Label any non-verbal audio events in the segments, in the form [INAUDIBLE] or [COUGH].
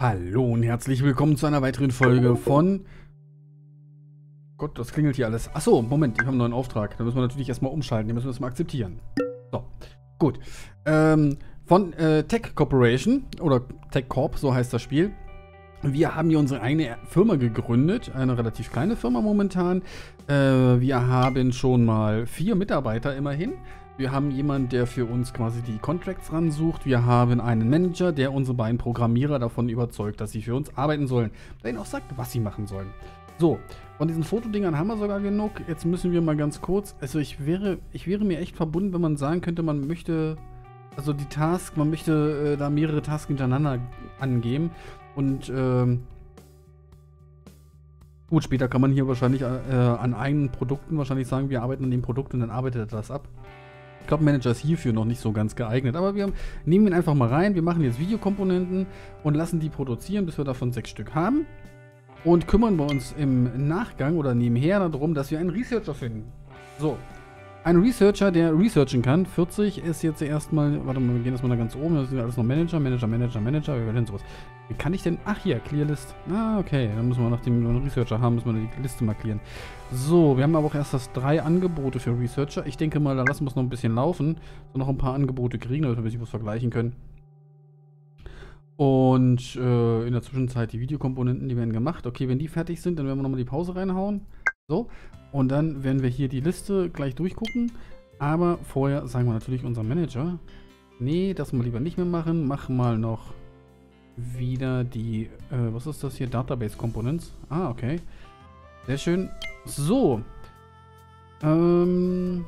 Hallo und herzlich willkommen zu einer weiteren Folge von... Gott, das klingelt hier alles. Achso, Moment, ich habe einen neuen Auftrag. Da müssen wir natürlich erstmal umschalten. Den müssen wir erstmal akzeptieren. So, gut. Ähm, von äh, Tech Corporation oder Tech Corp, so heißt das Spiel. Wir haben hier unsere eigene Firma gegründet, eine relativ kleine Firma momentan. Äh, wir haben schon mal vier Mitarbeiter immerhin. Wir haben jemanden, der für uns quasi die Contracts ransucht. Wir haben einen Manager, der unsere beiden Programmierer davon überzeugt, dass sie für uns arbeiten sollen. Der ihnen auch sagt, was sie machen sollen. So, von diesen Fotodingern haben wir sogar genug. Jetzt müssen wir mal ganz kurz. Also ich wäre, ich wäre mir echt verbunden, wenn man sagen könnte, man möchte. Also die Task, man möchte äh, da mehrere Tasks hintereinander angeben. Und ähm, gut, später kann man hier wahrscheinlich äh, an eigenen Produkten wahrscheinlich sagen, wir arbeiten an dem Produkt und dann arbeitet er das ab. Club Manager ist hierfür noch nicht so ganz geeignet. Aber wir nehmen ihn einfach mal rein. Wir machen jetzt Videokomponenten und lassen die produzieren, bis wir davon sechs Stück haben. Und kümmern wir uns im Nachgang oder nebenher darum, dass wir einen Researcher finden. So, ein Researcher, der researchen kann. 40 ist jetzt erstmal, warte mal, wir gehen erstmal da ganz oben. Das sind alles noch Manager, Manager, Manager, Manager. Wir werden sowas. Wie kann ich denn? Ach hier, Clearlist. Ah, okay. Dann müssen wir, nachdem wir einen Researcher haben, müssen wir die Liste mal clearen. So, wir haben aber auch erst das drei Angebote für Researcher. Ich denke mal, da lassen wir es noch ein bisschen laufen. So noch ein paar Angebote kriegen, damit wir ein bisschen was vergleichen können. Und äh, in der Zwischenzeit die Videokomponenten, die werden gemacht. Okay, wenn die fertig sind, dann werden wir nochmal die Pause reinhauen. So, und dann werden wir hier die Liste gleich durchgucken. Aber vorher sagen wir natürlich unserem Manager, nee, das mal lieber nicht mehr machen. Mach mal noch wieder die, äh, was ist das hier? Database Components. Ah, okay. Sehr schön. So. Ähm,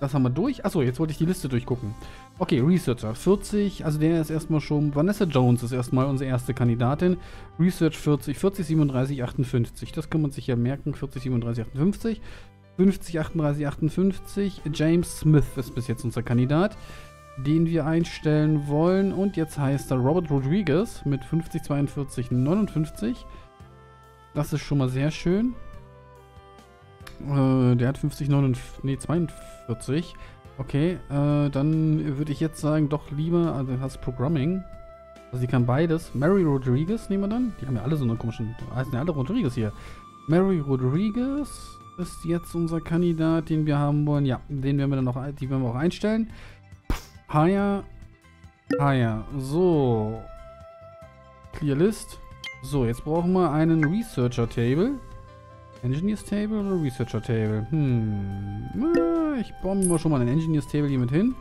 das haben wir durch. Achso, jetzt wollte ich die Liste durchgucken. Okay, Researcher 40, also der ist erstmal schon. Vanessa Jones ist erstmal unsere erste Kandidatin. Research 40, 40, 37, 58. Das kann man sich ja merken. 40, 37, 58. 50, 38, 58. James Smith ist bis jetzt unser Kandidat, den wir einstellen wollen. Und jetzt heißt er Robert Rodriguez mit 50, 42, 59. Das ist schon mal sehr schön. Äh, der hat 50, 49, nee, 42. Okay, äh, dann würde ich jetzt sagen, doch lieber, also das Programming. Also die kann beides. Mary Rodriguez nehmen wir dann. Die haben ja alle so eine komischen, heißen ja alle Rodriguez hier. Mary Rodriguez ist jetzt unser Kandidat, den wir haben wollen. Ja, den werden wir dann noch, die werden wir auch einstellen. Hire. Hire. So. Clear List. So, jetzt brauchen wir einen Researcher Table. Engineers Table oder Researcher Table? Hm. Ich baue mir mal schon mal ein Engineers Table hier mit hin.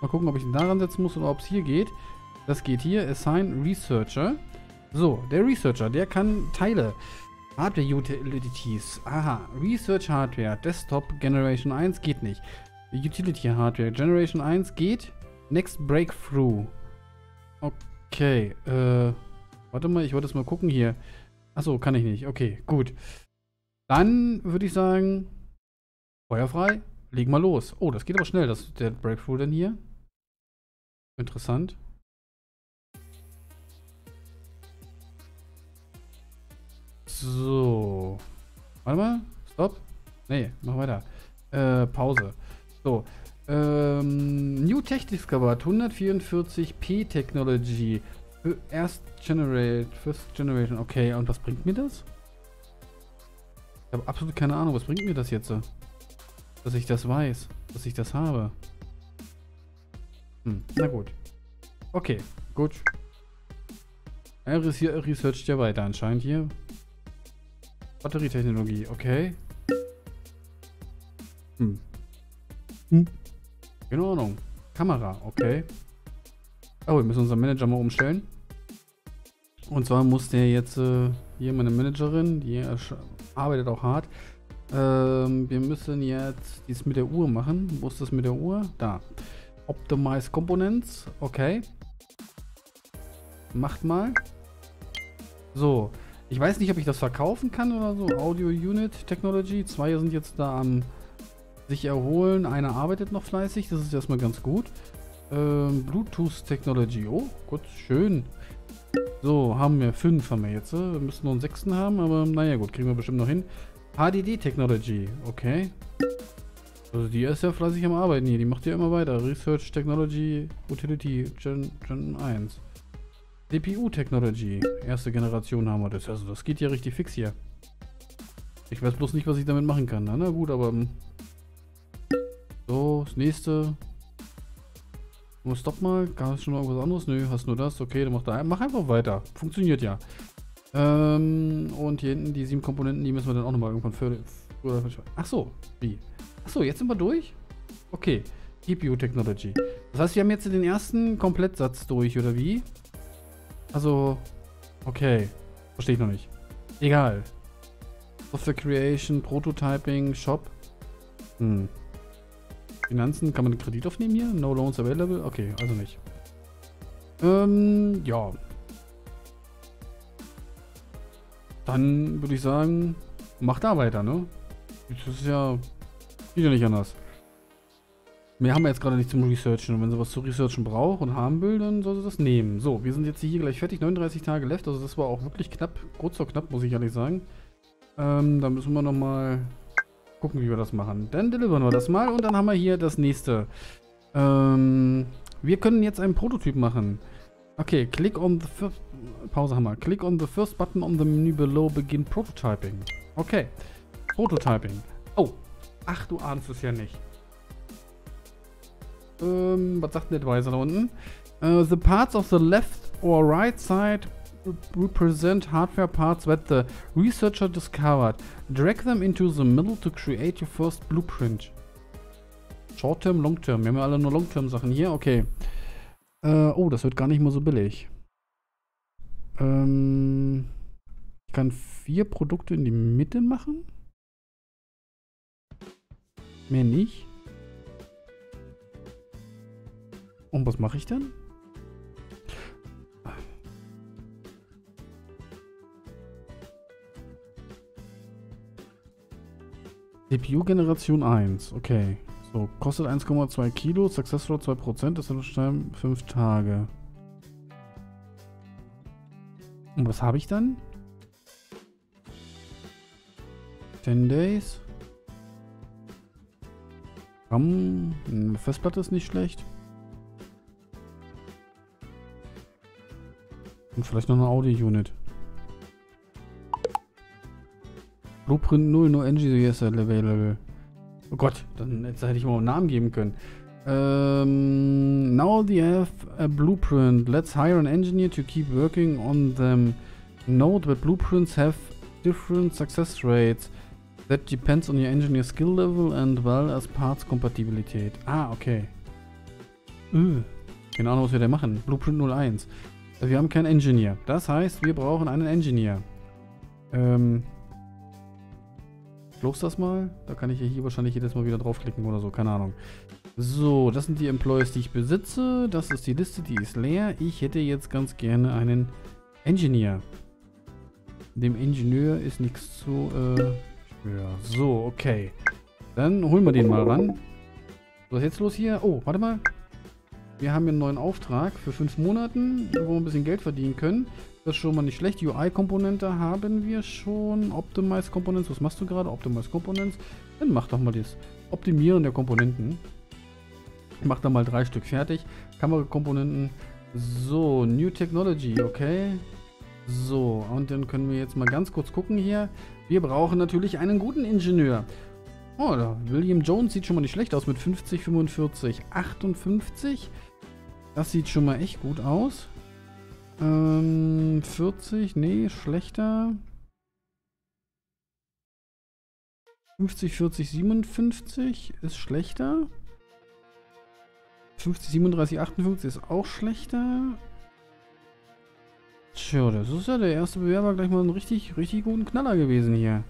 Mal gucken, ob ich ihn daran setzen muss oder ob es hier geht. Das geht hier. Assign Researcher. So, der Researcher, der kann Teile. Hardware Utilities. Aha. Research Hardware. Desktop Generation 1 geht nicht. Utility Hardware. Generation 1 geht. Next Breakthrough. Okay. Äh. Warte mal, ich wollte es mal gucken hier. Achso, kann ich nicht. Okay, gut. Dann würde ich sagen, feuerfrei, legen wir los. Oh, das geht aber schnell, das, der Breakthrough denn hier. Interessant. So. Warte mal. Stopp. Nee, mach weiter. Äh, Pause. So. Ähm, New Tech Discovered 144p Technology. Erst Generate, First Generation. Okay, und was bringt mir das? Ich habe absolut keine Ahnung, was bringt mir das jetzt? Dass ich das weiß, dass ich das habe. Hm, na gut. Okay, gut. Er researcht ja weiter anscheinend hier. Batterietechnologie, okay. Hm. Hm. In Ordnung. Kamera, okay. Oh, wir müssen unseren Manager mal umstellen. Und zwar muss der jetzt äh, hier meine Managerin, die arbeitet auch hart. Ähm, wir müssen jetzt dies mit der Uhr machen. Wo ist das mit der Uhr? Da. Optimize Components. Okay. Macht mal. So. Ich weiß nicht, ob ich das verkaufen kann oder so. Audio Unit Technology. Zwei sind jetzt da am sich erholen. Einer arbeitet noch fleißig. Das ist erstmal ganz gut. Ähm, Bluetooth Technology. Oh, gut, schön. So, haben wir fünf haben wir jetzt. Wir müssen noch einen sechsten haben, aber naja gut, kriegen wir bestimmt noch hin. HDD Technology, okay. Also die ist ja fleißig am Arbeiten hier, die macht ja immer weiter. Research Technology Utility Gen, Gen 1. CPU-Technology. Erste Generation haben wir das. Also das geht ja richtig fix hier. Ich weiß bloß nicht, was ich damit machen kann. Na, na gut, aber... Hm. So, das nächste. Oh, stopp mal. Gab es schon noch irgendwas anderes? Nö, hast nur das. Okay, dann mach, da, mach einfach weiter. Funktioniert ja. Ähm, und hier hinten die sieben Komponenten, die müssen wir dann auch nochmal irgendwann für... Ach so, wie? Ach so, jetzt sind wir durch? Okay. GPU Technology. Das heißt, wir haben jetzt den ersten Komplettsatz durch, oder wie? Also, okay. Verstehe ich noch nicht. Egal. Software Creation, Prototyping, Shop. Hm. Finanzen, kann man einen Kredit aufnehmen hier? No loans available? Okay, also nicht. Ähm, ja. Dann würde ich sagen, mach da weiter, ne? Das ist ja, ja nicht anders. Mehr haben wir jetzt gerade nicht zum Researchen. Und wenn sie was zu researchen braucht und haben will, dann soll sie das nehmen. So, wir sind jetzt hier gleich fertig. 39 Tage left. Also das war auch wirklich knapp. Kurz vor knapp, muss ich ehrlich sagen. Ähm, dann müssen wir nochmal gucken, wie wir das machen. Dann deliveren wir das mal. Und dann haben wir hier das nächste. Ähm, wir können jetzt einen Prototyp machen. Okay, click on the first... Pause haben wir. Click on the first button on the menu below. Begin Prototyping. Okay. Prototyping. Oh. Ach, du ahnst es ja nicht. Ähm, was sagt der Advisor da unten? Uh, the parts of the left or right side represent hardware parts that the researcher discovered. Drag them into the middle to create your first blueprint. Short term, long term. Wir haben ja alle nur long term Sachen hier. Okay. Äh, oh, das wird gar nicht mal so billig. Ähm, ich kann vier Produkte in die Mitte machen. Mehr nicht. Und was mache ich dann? CPU Generation 1, okay. So, kostet 1,2 Kilo, Success Rate 2%, das sind 5 Tage. Und was habe ich dann? 10 Days. RAM, Festplatte ist nicht schlecht. Und vielleicht noch eine Audio-Unit. Blueprint 0, no NGS available. Oh Gott, dann hätte ich mal einen Namen geben können. Ähm, now they have a blueprint. Let's hire an engineer to keep working on them. Note that blueprints have different success rates. That depends on your engineer skill level and well as parts Kompatibilität. Ah, okay. Uh, keine Ahnung, was wir da machen. Blueprint 01. Wir haben keinen Engineer. Das heißt, wir brauchen einen Engineer. Ähm. Close das mal. Da kann ich ja hier wahrscheinlich jedes Mal wieder draufklicken oder so. Keine Ahnung. So, das sind die Employees, die ich besitze. Das ist die Liste, die ist leer. Ich hätte jetzt ganz gerne einen Engineer. Dem Ingenieur ist nichts zu... Äh, ja, so, okay. Dann holen wir den mal ran. Was ist jetzt los hier? Oh, warte mal. Wir haben hier einen neuen Auftrag für fünf Monaten, wo wir ein bisschen Geld verdienen können. Das ist schon mal nicht schlecht. UI-Komponente haben wir schon. Optimize Components. Was machst du gerade? Optimize Components. Dann mach doch mal das Optimieren der Komponenten. Mach da mal drei Stück fertig. Kamerakomponenten. So, New Technology, okay. So, und dann können wir jetzt mal ganz kurz gucken hier. Wir brauchen natürlich einen guten Ingenieur. Oh, William Jones sieht schon mal nicht schlecht aus mit 50, 45, 58. Das sieht schon mal echt gut aus. Ähm, 40, nee, schlechter. 50, 40, 57 ist schlechter. 50, 37, 58 ist auch schlechter. Tja, das ist ja der erste Bewerber gleich mal einen richtig, richtig guten Knaller gewesen hier.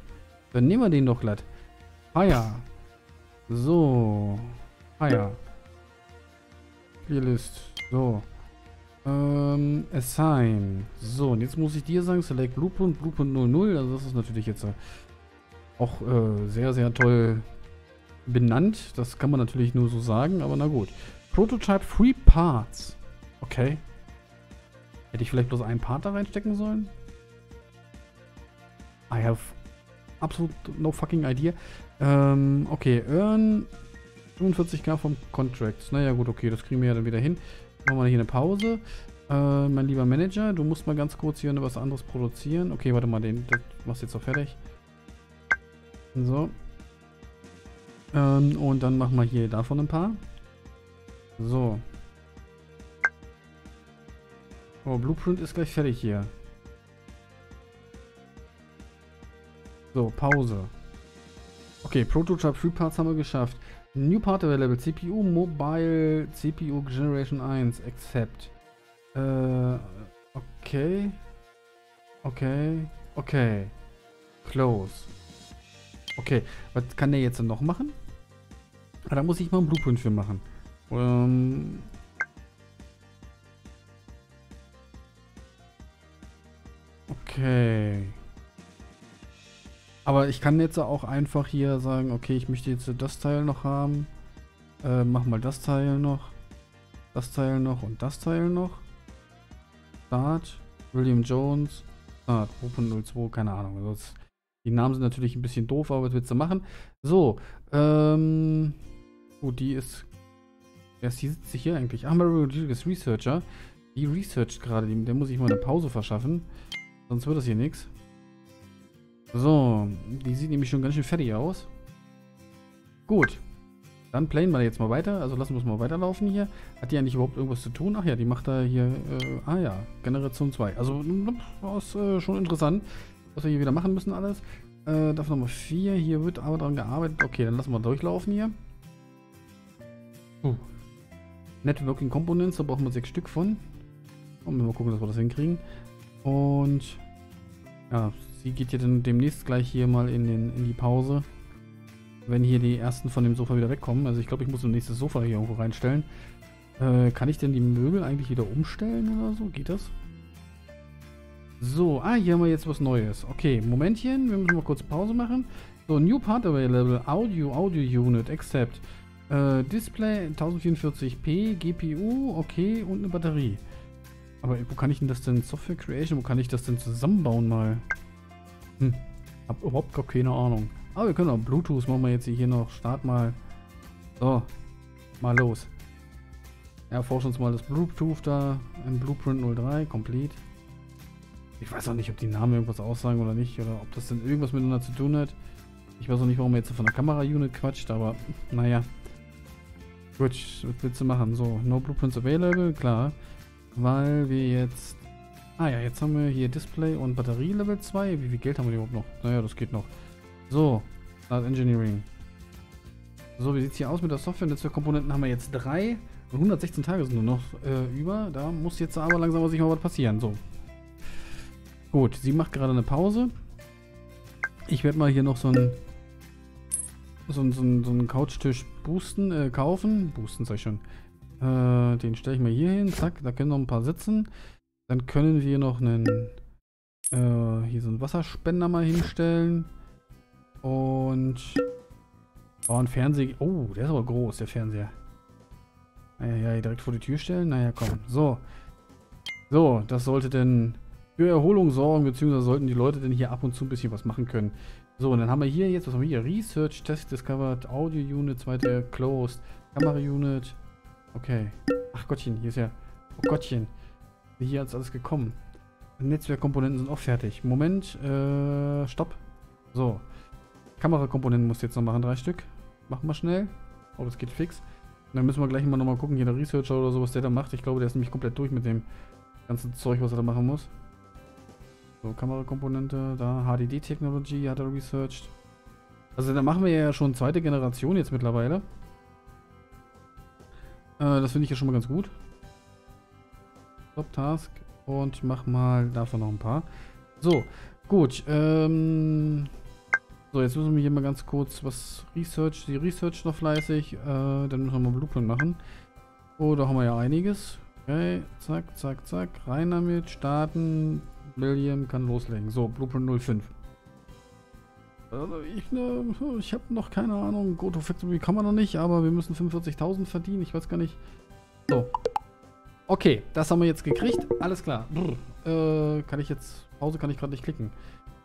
Dann nehmen wir den doch glatt. Ah ja. So. Ah ja. Clearlist. So. Ähm, assign. So, und jetzt muss ich dir sagen, select Blueprint, Blueprint 00. Also das ist natürlich jetzt äh, auch äh, sehr, sehr toll benannt. Das kann man natürlich nur so sagen, aber na gut. Prototype Free Parts. Okay. Hätte ich vielleicht bloß einen Part da reinstecken sollen? I have absolut no fucking idea. Ähm, okay, earn 45k vom Contract. Naja, gut, okay, das kriegen wir ja dann wieder hin. Machen wir hier eine Pause. Äh, mein lieber Manager, du musst mal ganz kurz hier was anderes produzieren. Okay, warte mal, den das machst du jetzt auch fertig. So. Ähm, und dann machen wir hier davon ein paar. So. Oh, Blueprint ist gleich fertig hier. So, Pause. Okay, Prototype Free Parts haben wir geschafft. New Part Available. CPU Mobile CPU Generation 1. Accept. Äh, okay. Okay. Okay. Close. Okay, was kann der jetzt noch machen? Ah, da muss ich mal einen Blueprint für machen. Ähm okay. Aber ich kann jetzt auch einfach hier sagen, okay, ich möchte jetzt das Teil noch haben. Äh, mach mal das Teil noch. Das Teil noch und das Teil noch. Start, William Jones, Start, Open02, keine Ahnung. Also das, die Namen sind natürlich ein bisschen doof, aber was willst du machen? So, ähm, gut, die ist, wer sitzt sich hier eigentlich? Ach, Mary Rodriguez, Researcher. Die researcht gerade, der muss ich mal eine Pause verschaffen, sonst wird das hier nichts. So, die sieht nämlich schon ganz schön fertig aus. Gut, dann playen wir jetzt mal weiter. Also lassen wir es mal weiterlaufen hier. Hat die eigentlich überhaupt irgendwas zu tun? Ach ja, die macht da hier... Äh, ah ja, Generation 2. Also das ist äh, schon interessant, was wir hier wieder machen müssen alles. Äh, Dafür Nummer 4. Hier wird aber dran gearbeitet. Okay, dann lassen wir durchlaufen hier. Uh. Networking Components, da brauchen wir sechs Stück von. Und wir mal gucken, dass wir das hinkriegen. Und ja, sie geht ja dann demnächst gleich hier mal in, den, in die Pause wenn hier die ersten von dem Sofa wieder wegkommen. Also ich glaube, ich muss ein nächstes Sofa hier irgendwo reinstellen. Äh, kann ich denn die Möbel eigentlich wieder umstellen oder so? Geht das? So, ah, hier haben wir jetzt was Neues. Okay, Momentchen, wir müssen mal kurz Pause machen. So, New Part Available, Audio, Audio Unit, Accept. Äh, Display 1044p, GPU, okay, und eine Batterie. Aber wo kann ich denn das denn, Software Creation, wo kann ich das denn zusammenbauen mal? Hm, hab überhaupt gar keine Ahnung. Aber wir können auch Bluetooth machen wir jetzt hier noch. Start mal. So. Mal los. Erforsch uns mal das Bluetooth da im Blueprint 03. Complete. Ich weiß auch nicht, ob die Namen irgendwas aussagen oder nicht. Oder ob das denn irgendwas miteinander zu tun hat. Ich weiß auch nicht, warum er jetzt von der Kamera-Unit quatscht. Aber naja. Gut, was willst du machen? So, no Blueprints available. Klar. Weil wir jetzt... Ah ja, jetzt haben wir hier Display und Batterie Level 2. Wie viel Geld haben wir überhaupt noch? Naja, das geht noch. So, Start Engineering. So, wie sieht es hier aus mit der Software? Netzwerkkomponenten haben wir jetzt drei. Und 116 Tage sind nur noch äh, über. Da muss jetzt aber langsam sich mal was passieren. So. Gut, sie macht gerade eine Pause. Ich werde mal hier noch so einen so, so, so einen Couchtisch boosten, äh, kaufen. Boosten sag ich schon. Äh, den stelle ich mal hier hin. Zack, da können noch ein paar sitzen. Dann können wir noch einen äh, hier so einen Wasserspender mal hinstellen. Und... Oh, ein Fernseher. Oh, der ist aber groß, der Fernseher. Naja, ja, direkt vor die Tür stellen? Naja, komm. So. So, das sollte denn für Erholung sorgen, beziehungsweise sollten die Leute denn hier ab und zu ein bisschen was machen können. So, und dann haben wir hier jetzt, was haben wir hier? Research, Test Discovered, Audio Unit, zweite Closed, Kamera Unit. Okay. Ach Gottchen, hier ist ja... Oh Gottchen. Wie hier ist alles gekommen. Netzwerkkomponenten sind auch fertig. Moment, äh, stopp. So. Kamerakomponenten musst du jetzt noch machen, drei Stück. Machen wir schnell. Oh, das geht fix. Und dann müssen wir gleich mal nochmal gucken, hier der Researcher oder so, was der da macht. Ich glaube, der ist nämlich komplett durch mit dem ganzen Zeug, was er da machen muss. So, Kamerakomponente, da HDD Technology hat er researched. Also da machen wir ja schon zweite Generation jetzt mittlerweile. Äh, das finde ich ja schon mal ganz gut. Stop Task und mach mal davon noch ein paar. So, gut. Ähm, so, jetzt müssen wir hier mal ganz kurz was Research, die Research noch fleißig. Äh, dann müssen wir mal Blueprint machen. Oh, da haben wir ja einiges. Okay, zack, zack, zack. Rein damit, starten. William kann loslegen. So, Blueprint 05. Also ich, ne, ich habe noch keine Ahnung. Go to Factory kann man noch nicht, aber wir müssen 45.000 verdienen. Ich weiß gar nicht. So. Okay, das haben wir jetzt gekriegt. Alles klar. Brr. Äh, kann ich jetzt... Pause kann ich gerade nicht klicken.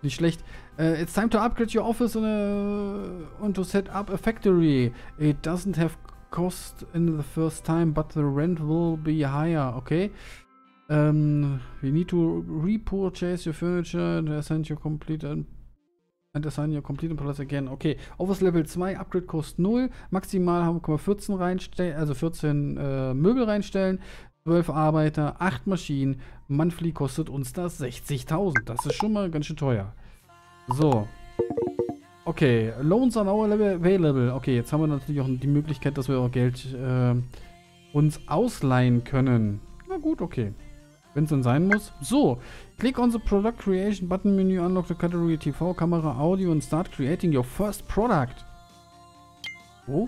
Nicht schlecht. Uh, it's time to upgrade your office and, uh, and to set up a factory. It doesn't have cost in the first time, but the rent will be higher. Okay. Um, we need to repurchase your furniture and assign your complete and assign your complete plus again. Okay, Office Level 2, Upgrade kostet 0. Maximal haben wir 14 reinstellen, also 14 äh, Möbel reinstellen. 12 Arbeiter, 8 Maschinen. Monthly kostet uns das 60.000. Das ist schon mal ganz schön teuer. So. Okay, Loans are now available. Okay, jetzt haben wir natürlich auch die Möglichkeit, dass wir auch Geld äh, uns ausleihen können. Na gut, okay. Wenn es dann sein muss. So, click on the Product Creation Button Menu, unlock the category TV, Kamera, Audio and start creating your first product. Wo?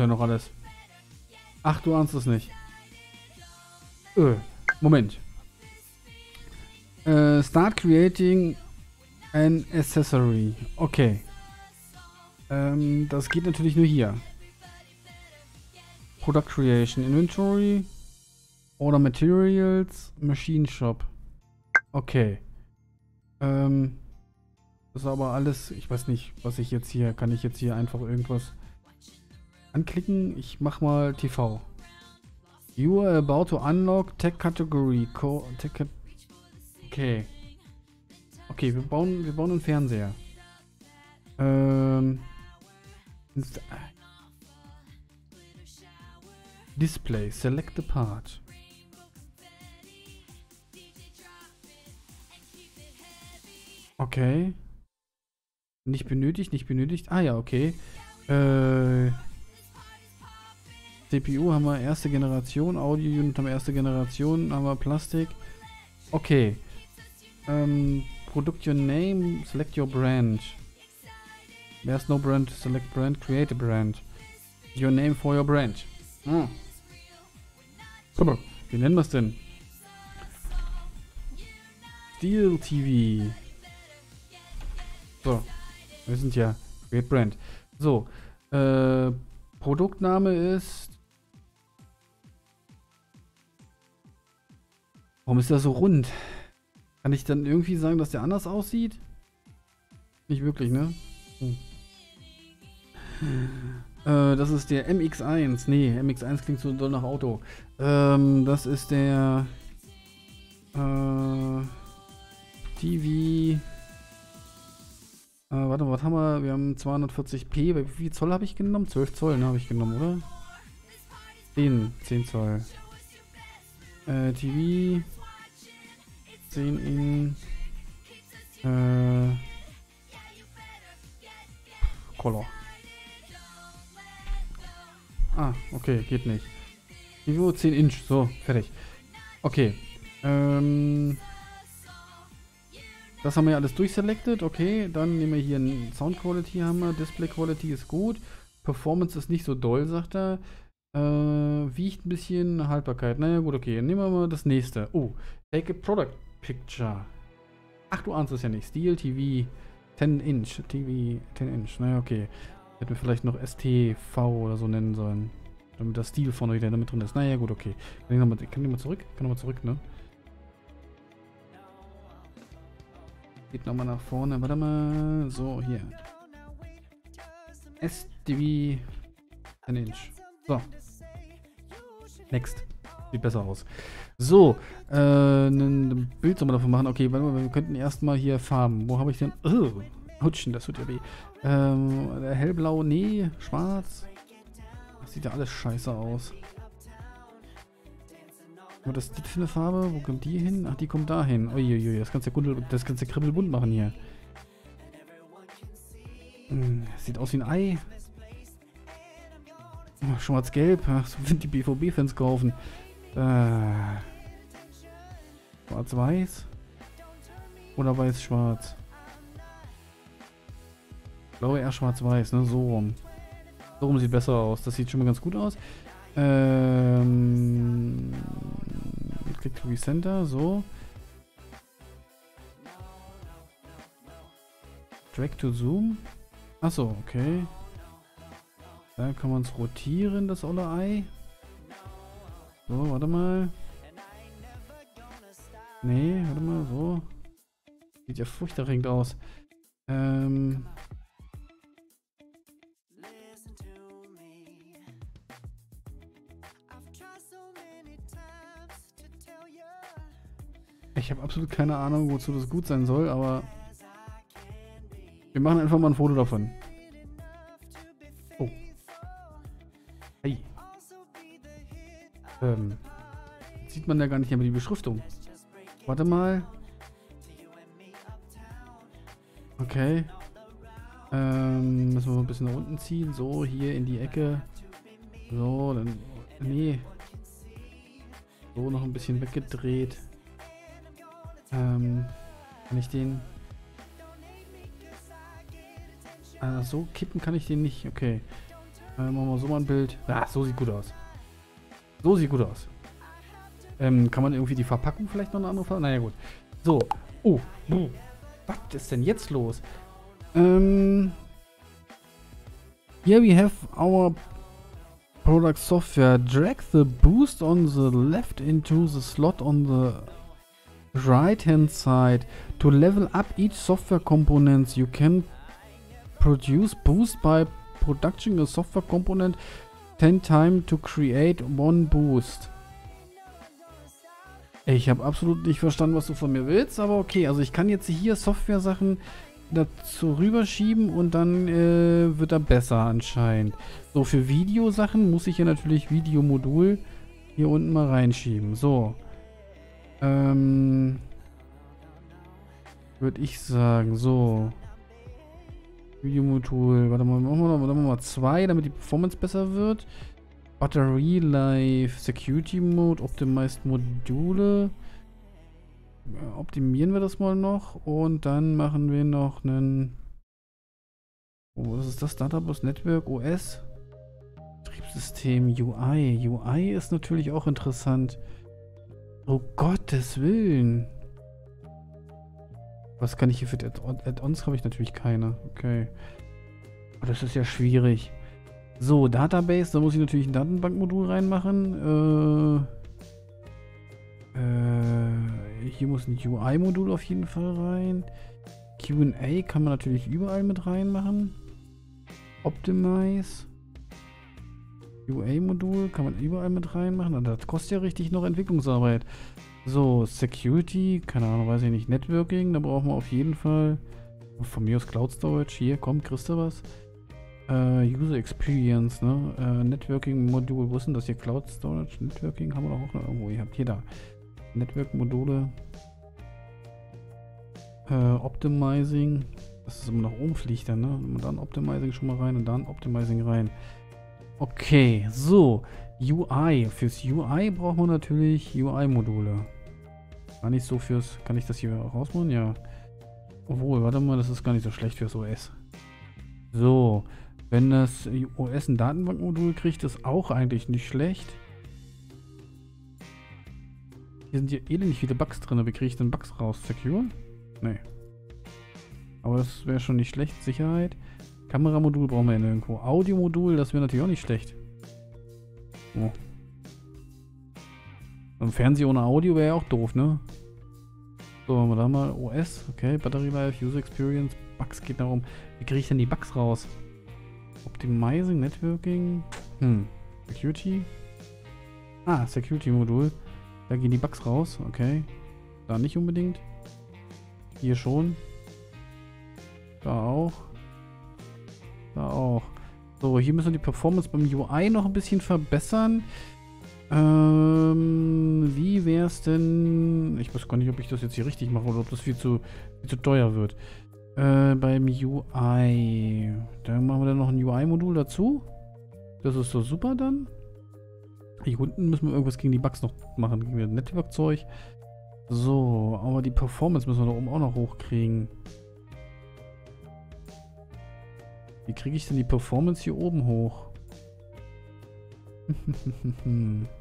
Ja noch alles. Ach, du ahnst es nicht. Öh, Moment. Äh, start creating an accessory. Okay. Ähm, das geht natürlich nur hier. Product Creation, Inventory, Order Materials, Machine Shop. Okay. Ähm, das ist aber alles, ich weiß nicht, was ich jetzt hier, kann ich jetzt hier einfach irgendwas anklicken. Ich mach mal TV. You are about to unlock Tech Category. Co Tech okay. Okay, wir bauen, wir bauen einen Fernseher. Ähm. Display. Select the part. Okay. Nicht benötigt, nicht benötigt. Ah ja, okay. Äh. CPU haben wir erste Generation, Audio-Unit haben wir erste Generation, haben wir Plastik. Okay. Ähm, Product your name, select your brand. There's no brand, select brand, create a brand. Your name for your brand. Ah. Super. Wie nennen wir es denn? Steel TV. So. Wir sind ja Create Brand. So. Äh, Produktname ist Warum ist der so rund? Kann ich dann irgendwie sagen, dass der anders aussieht? Nicht wirklich, ne? Hm. Äh, das ist der MX1. Nee, MX1 klingt so doll nach Auto. Ähm, das ist der äh, TV. Äh, warte mal, was haben wir? Wir haben 240p. Wie viel Zoll habe ich genommen? 12 Zoll ne, habe ich genommen, oder? 10, 10 Zoll. Äh, TV. 10 in äh, Color. Ah, okay, geht nicht. Niveau 10 Inch, so, fertig. Okay. Ähm, das haben wir ja alles durchselected. Okay, dann nehmen wir hier ein Sound Quality haben wir. Display Quality ist gut. Performance ist nicht so doll, sagt er. Äh, wiegt ein bisschen Haltbarkeit. Naja, gut, okay. Nehmen wir mal das nächste. Oh, take a product Picture. Ach, du ahnst es ja nicht. Steel TV 10 Inch. TV 10 Inch. Naja, okay. Hätten wir vielleicht noch STV oder so nennen sollen. Damit das Stil vorne wieder damit drin ist. Naja, gut, okay. Kann ich nochmal noch zurück? Kann nochmal zurück, ne? Geht nochmal nach vorne. Warte mal. So, hier. STV 10 Inch. So. Next. Sieht besser aus. So, äh, ein Bild soll man davon machen. Okay, warte mal, wir könnten erstmal hier Farben. Wo habe ich denn? Oh, Hutschen, das tut ja weh. Ähm, hellblau, nee, schwarz. Das sieht ja alles scheiße aus. Was ist das für eine Farbe? Wo kommt die hin? Ach, die kommt da hin. Uiuiui, das du ja das du kribbelbunt machen hier. Hm, sieht aus wie ein Ei. Schwarz-Gelb. Ach, so sind die BVB-Fans kaufen. Äh. Schwarz-Weiß? Oder Weiß-Schwarz? Ich glaube eher Schwarz-Weiß, ne? So rum. So rum sieht besser aus. Das sieht schon mal ganz gut aus. Ähm. Click to Recenter, so. Drag to Zoom. Achso, okay. Da kann man es rotieren, das olle Ei. So, warte mal. Nee, warte mal, so. Sieht ja furchterregend aus. Ähm. Ich habe absolut keine Ahnung, wozu das gut sein soll, aber wir machen einfach mal ein Foto davon. Oh. Hey. Ähm. Sieht man ja gar nicht mehr die Beschriftung. Warte mal. Okay. Ähm, müssen wir ein bisschen nach unten ziehen. So, hier in die Ecke. So, dann. Nee. So, noch ein bisschen weggedreht. Ähm, kann ich den... Ah, so kippen kann ich den nicht. Okay. Äh, machen wir so mal ein Bild. Ah, so sieht gut aus. So sieht gut aus. Ähm, kann man irgendwie die Verpackung vielleicht noch eine andere Farbe? Naja, gut. So. Oh. Was ist denn jetzt los? Ähm. Here we have our product software. Drag the boost on the left into the slot on the right hand side. To level up each software components, you can produce boost by production a software component 10 times to create one boost. Ich habe absolut nicht verstanden, was du von mir willst, aber okay. Also ich kann jetzt hier Software-Sachen dazu rüberschieben und dann äh, wird er besser anscheinend. So, für Videosachen muss ich hier natürlich Videomodul hier unten mal reinschieben. So. Ähm. Würde ich sagen, so. Videomodul, warte mal, machen wir, machen wir mal zwei, damit die Performance besser wird. Battery Life, Security Mode, Optimized Module. Optimieren wir das mal noch und dann machen wir noch einen. Oh, was ist das? Databus Network OS? Betriebssystem UI. UI ist natürlich auch interessant. Oh Gottes Willen. Was kann ich hier für Add-ons? Habe ich natürlich keine. Okay. Oh, das ist ja schwierig. So, Database, da muss ich natürlich ein Datenbankmodul reinmachen. Äh, äh, hier muss ein UI-Modul auf jeden Fall rein. QA kann man natürlich überall mit reinmachen. Optimize. UA-Modul kann man überall mit reinmachen. Das kostet ja richtig noch Entwicklungsarbeit. So, Security, keine Ahnung, weiß ich nicht. Networking, da brauchen wir auf jeden Fall. Von mir aus Cloud Storage. Hier, komm, kriegst du was? Uh, User Experience, ne? Uh, Networking Modul, wo ist denn das hier? Cloud Storage, Networking haben wir doch auch noch irgendwo. Ihr habt hier da. Network Module. Uh, Optimizing. Das ist immer nach oben fliegt dann, ne? Und dann Optimizing schon mal rein und dann Optimizing rein. Okay, so. UI. Fürs UI brauchen wir natürlich UI-Module. Gar nicht so fürs... Kann ich das hier rausmachen? Ja. Obwohl, warte mal, das ist gar nicht so schlecht fürs OS. So. Wenn das OS ein Datenbankmodul kriegt, ist auch eigentlich nicht schlecht. Hier sind hier elendig viele Bugs drin. Wie kriege ich denn Bugs raus? Secure? Nee. Aber das wäre schon nicht schlecht. Sicherheit. Kameramodul brauchen wir ja nirgendwo. Audiomodul, das wäre natürlich auch nicht schlecht. Oh. Ein Fernseher ohne Audio wäre ja auch doof, ne? So, haben wir da mal OS, okay, Battery Life, User Experience, Bugs geht darum. Wie kriege ich denn die Bugs raus? Optimizing, Networking, hm, Security. Ah, Security-Modul. Da gehen die Bugs raus, okay. Da nicht unbedingt. Hier schon. Da auch. Da auch. So, hier müssen wir die Performance beim UI noch ein bisschen verbessern. Ähm, wie wäre es denn... Ich weiß gar nicht, ob ich das jetzt hier richtig mache oder ob das viel zu, viel zu teuer wird. Äh, beim UI. Da machen wir dann noch ein UI-Modul dazu. Das ist so super dann. Hier unten müssen wir irgendwas gegen die Bugs noch machen. Gegen das Network-Zeug. So, aber die Performance müssen wir da oben auch noch hochkriegen. Wie kriege ich denn die Performance hier oben hoch? [LAUGHS]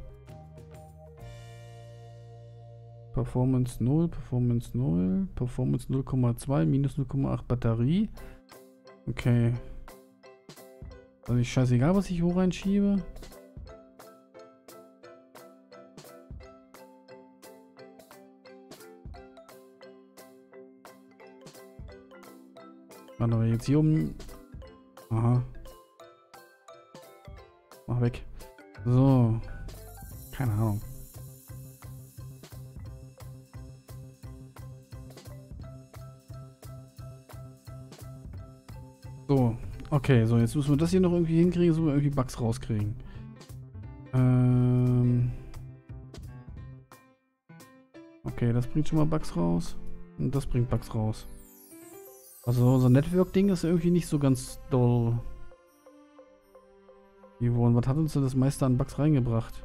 Performance 0, Performance 0, Performance 0,2, minus 0,8 Batterie. Okay. Also ich scheißegal, was ich wo reinschiebe. Warte mal, jetzt hier um... Aha. Mach weg. So. Keine Ahnung. So. Okay, so, jetzt müssen wir das hier noch irgendwie hinkriegen, so wir irgendwie Bugs rauskriegen. Ähm... Okay, das bringt schon mal Bugs raus. Und das bringt Bugs raus. Also unser Network-Ding ist irgendwie nicht so ganz doll. Yvonne, was hat uns denn das meiste an Bugs reingebracht?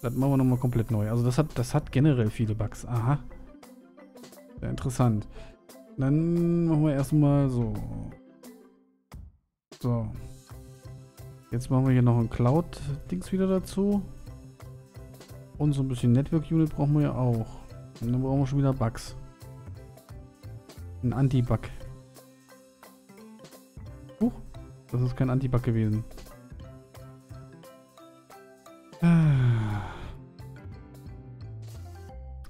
Das machen wir nochmal komplett neu. Also das hat, das hat generell viele Bugs. Aha. Sehr interessant. Dann machen wir erstmal so. So. Jetzt machen wir hier noch ein Cloud-Dings wieder dazu. Und so ein bisschen Network-Unit brauchen wir ja auch. Und dann brauchen wir schon wieder Bugs. Ein Anti-Bug. Huch, das ist kein Anti-Bug gewesen.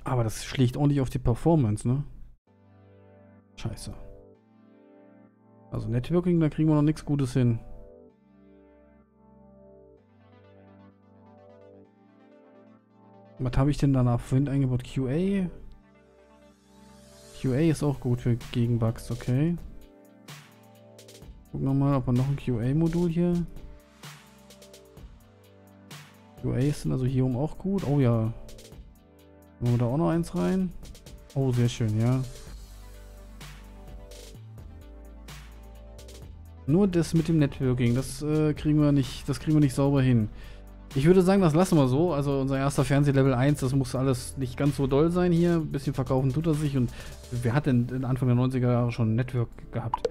Aber das schlägt ordentlich auf die Performance, ne? Scheiße. Also Networking, da kriegen wir noch nichts Gutes hin. Was habe ich denn danach vorhin eingebaut? QA? QA ist auch gut für Gegenbugs, okay. Gucken wir mal, ob wir noch ein QA-Modul hier. QA sind also hier oben auch gut. Oh ja. Machen wir da auch noch eins rein. Oh, sehr schön, ja. Nur das mit dem Networking, das äh, kriegen wir nicht, das kriegen wir nicht sauber hin. Ich würde sagen, das lassen wir so. Also unser erster Fernseher-Level 1, das muss alles nicht ganz so doll sein hier. Ein bisschen verkaufen tut er sich und wer hat denn Anfang der 90er Jahre schon Network gehabt?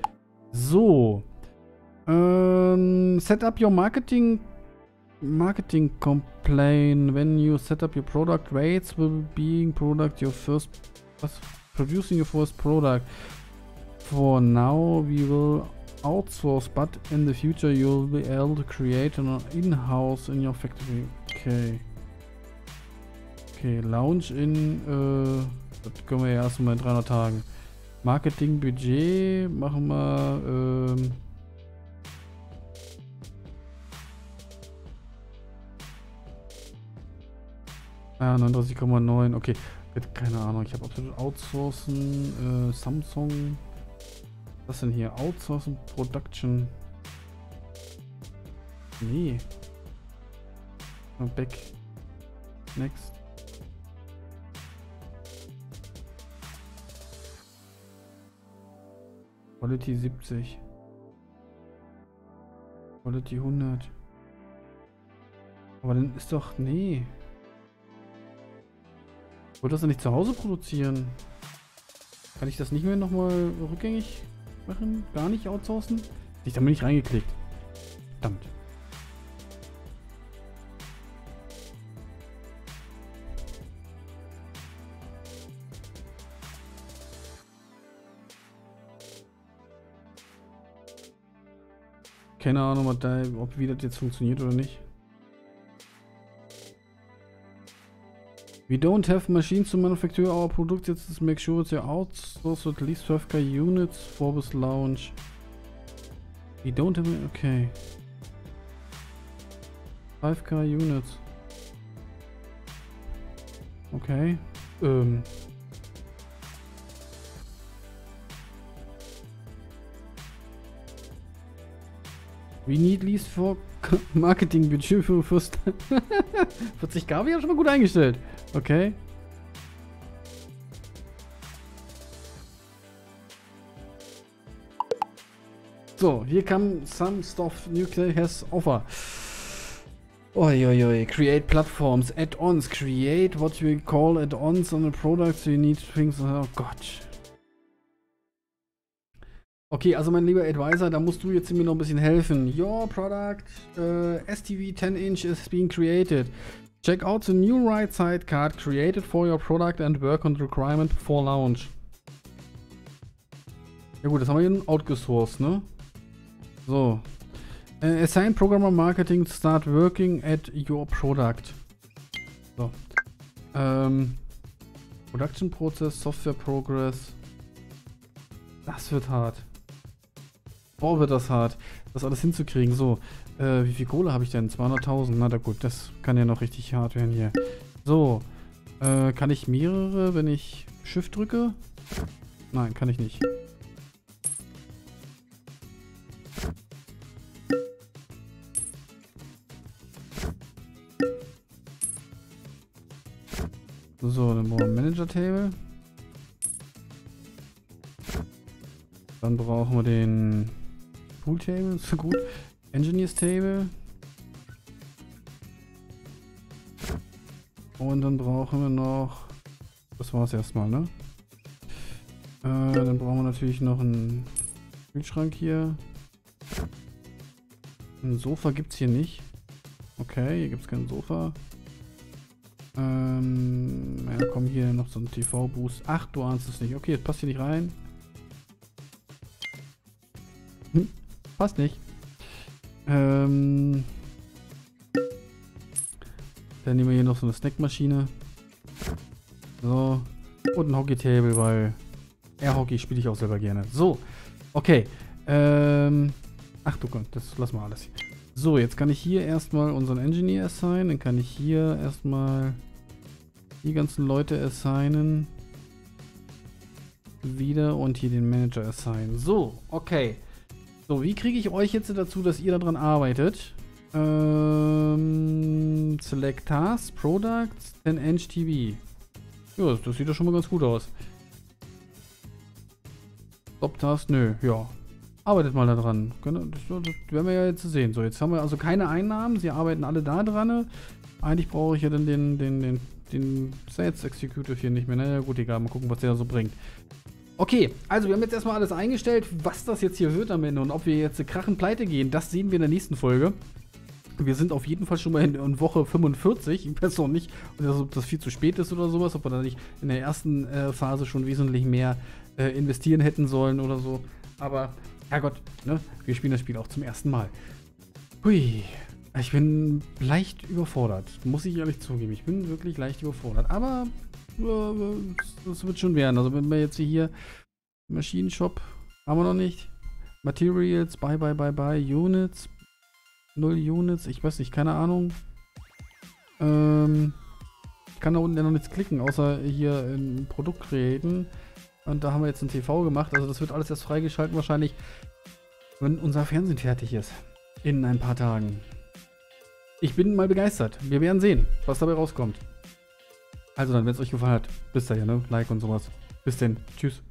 So. Ähm, set up your marketing marketing complaint when you set up your product rates will being product your first producing your first product. For now we will outsource, but in the future you'll be able to create an in-house in your factory. Okay. Okay, Launch in, äh, das können wir ja erstmal in 300 Tagen. Marketing-Budget machen wir, ähm, Ja, 39,9, okay. Keine Ahnung, ich habe absolut Outsourcen, äh, Samsung. Was denn hier? Outsourcing Production. Nee. Back. Next. Quality 70. Quality 100. Aber dann ist doch... Nee. Wollte das nicht zu Hause produzieren. Kann ich das nicht mehr nochmal rückgängig machen? Gar nicht outsourcen? Ich habe nicht reingeklickt. Verdammt. Keine Ahnung, ob, da, ob wie das jetzt funktioniert oder nicht. We don't have machines to manufacture our product yet. Let's make sure it's outsourced at least 12k units for this launch. We don't have... Okay. 5k units. Okay. Ähm... We need least for [LAUGHS] Marketing-Budget für Fürst. 40k habe ich ja schon mal gut eingestellt. Okay. So, here come some stuff Nuclear has offer. Oi, oi, oi. Create platforms, add-ons. Create what you call add-ons on a product. So you need things. Oh Gott. Okay, also mein lieber Advisor, da musst du jetzt mir noch ein bisschen helfen. Your product uh, STV 10 inch is being created. Check out the new right side card created for your product and work on the requirement before launch. Ja gut, das haben wir hier outgesourced, ne? So. Uh, assign Programmer Marketing to start working at your product. So. Ähm. Production Process, Software Progress. Das wird hart. Boah, wird das hart, das alles hinzukriegen. So, äh, wie viel Kohle habe ich denn? 200.000. Na da gut, das kann ja noch richtig hart werden hier. So, äh, kann ich mehrere, wenn ich Shift drücke? Nein, kann ich nicht. So, dann brauchen wir Manager Table. Dann brauchen wir den Pool Table, [LAUGHS] ist gut. Engineers Table. Und dann brauchen wir noch... Das war's erstmal, ne? Äh, dann brauchen wir natürlich noch einen Kühlschrank hier. Ein Sofa gibt's hier nicht. Okay, hier gibt's kein Sofa. Ähm, ja, komm, hier noch so ein TV-Boost. Ach, du ahnst es nicht. Okay, das passt hier nicht rein. Hm, passt nicht. Ähm, dann nehmen wir hier noch so eine Snackmaschine. So. Und ein Hockey-Table, weil Air-Hockey spiele ich auch selber gerne. So. Okay. Ähm, ach du Gott, das lassen wir alles hier. So, jetzt kann ich hier erstmal unseren Engineer assignen. Dann kann ich hier erstmal die ganzen Leute assignen. Wieder und hier den Manager assignen. So, okay. So, wie kriege ich euch jetzt dazu, dass ihr daran arbeitet? Ähm, select Tasks, Products, then TV. Ja, das sieht doch schon mal ganz gut aus. Stop Task, nö, ja. Arbeitet mal daran. Das, das werden wir ja jetzt sehen. So, jetzt haben wir also keine Einnahmen. Sie arbeiten alle da dran. Eigentlich brauche ich ja dann den, den, den, den Sales Executive hier nicht mehr. Naja, gut, egal. Mal gucken, was der so bringt. Okay, also wir haben jetzt erstmal alles eingestellt, was das jetzt hier wird am Ende und ob wir jetzt krachen pleite gehen, das sehen wir in der nächsten Folge. Wir sind auf jeden Fall schon mal in, Woche 45. Ich weiß noch nicht, ob das viel zu spät ist oder sowas, ob wir da nicht in der ersten äh, Phase schon wesentlich mehr äh, investieren hätten sollen oder so. Aber, Herrgott, ne? wir spielen das Spiel auch zum ersten Mal. Hui, ich bin leicht überfordert, muss ich ehrlich zugeben. Ich bin wirklich leicht überfordert. Aber das wird schon werden. Also wenn wir jetzt hier Maschinenshop haben wir noch nicht. Materials, bye bye bye bye, Units, 0 Units, ich weiß nicht, keine Ahnung. Ähm, ich kann da unten ja noch nichts klicken, außer hier ein Produkt createn. Und da haben wir jetzt ein TV gemacht, also das wird alles erst freigeschalten wahrscheinlich, wenn unser Fernsehen fertig ist. In ein paar Tagen. Ich bin mal begeistert. Wir werden sehen, was dabei rauskommt. Also dann, wenn es euch gefallen hat, bis dahin, ne? Like und sowas. Bis denn. Tschüss.